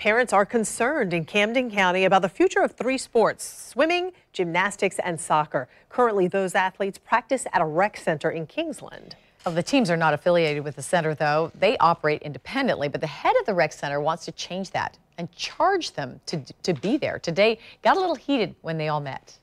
Parents are concerned in Camden County about the future of three sports swimming, gymnastics, and soccer. Currently, those athletes practice at a rec center in Kingsland. Well, the teams are not affiliated with the center, though. They operate independently, but the head of the rec center wants to change that and charge them to, to be there. Today got a little heated when they all met.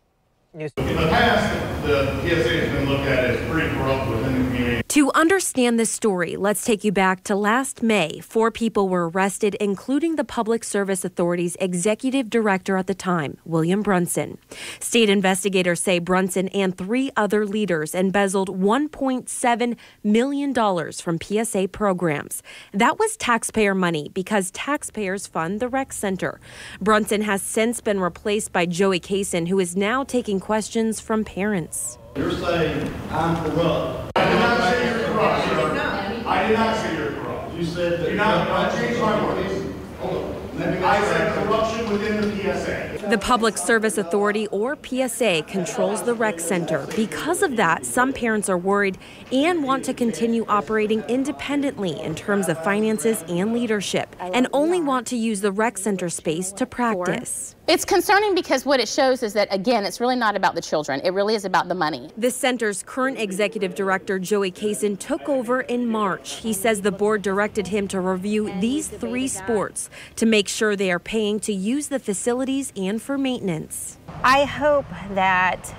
News. In the past, the PSA has been looked at as pretty corrupt within the community. To understand this story, let's take you back to last May. Four people were arrested, including the Public Service Authority's executive director at the time, William Brunson. State investigators say Brunson and three other leaders embezzled $1.7 million from PSA programs. That was taxpayer money because taxpayers fund the rec center. Brunson has since been replaced by Joey Kaysen, who is now taking questions from parents. You're saying I'm corrupt. I did not say you're corrupt, sir. I did not say you're corrupt. You said that. You're not, I changed my words. Hold on. I said corruption within the PSA. The Public Service Authority, or PSA, controls the rec center. Because of that, some parents are worried and want to continue operating independently in terms of finances and leadership, and only want to use the rec center space to practice. It's concerning because what it shows is that, again, it's really not about the children. It really is about the money. The center's current executive director, Joey Kaysen, took over in March. He says the board directed him to review these three sports to make sure they are paying to use the facilities and for maintenance. I hope that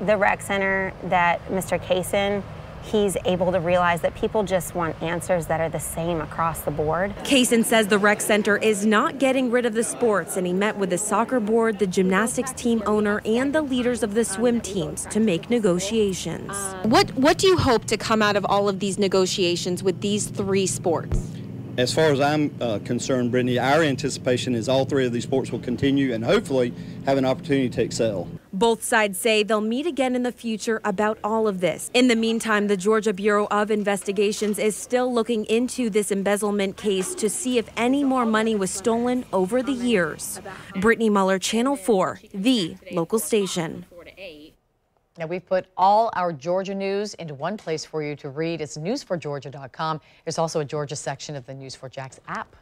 the rec center, that Mr. Kaysen he's able to realize that people just want answers that are the same across the board. Kaysen says the rec center is not getting rid of the sports, and he met with the soccer board, the gymnastics team owner, and the leaders of the swim teams to make negotiations. What what do you hope to come out of all of these negotiations with these three sports? As far as I'm uh, concerned, Brittany, our anticipation is all three of these sports will continue and hopefully have an opportunity to excel. Both sides say they'll meet again in the future about all of this. In the meantime, the Georgia Bureau of Investigations is still looking into this embezzlement case to see if any more money was stolen over the years. Brittany Muller, Channel 4, the local station. Now, we've put all our Georgia news into one place for you to read. It's news4georgia.com. There's also a Georgia section of the News4JAX app.